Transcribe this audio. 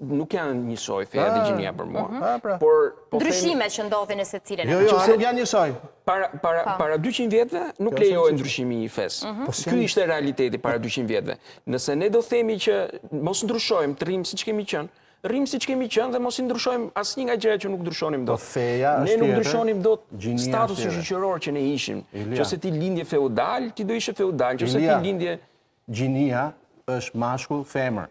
nuk janë njësoj feja dhe gjinia për mua. Mhm. Pra. Po ndryshime që ndodhin në secilën. Jo, jo, nuk janë njësoj. Para, para, po. para 200 vjetëve nuk lejohej ndryshimi i fesë. Mhm. Po Ky ishte realiteti para 200 vjetëve. Nëse ne do themi që mos ndryshojmë, të rrimë siç kemi qënë, rrimë siç kemi qënë dhe mos i ndryshojmë asnjë nga gjërat që nuk ndryshonim dot. Po ne nuk ndryshonim dot statusin shoqëror që ne ishim. Qoftë se ti lindje feudal, ti do ishe feudal. Qoftë se ti lindje... Gjinia është mashkull femër.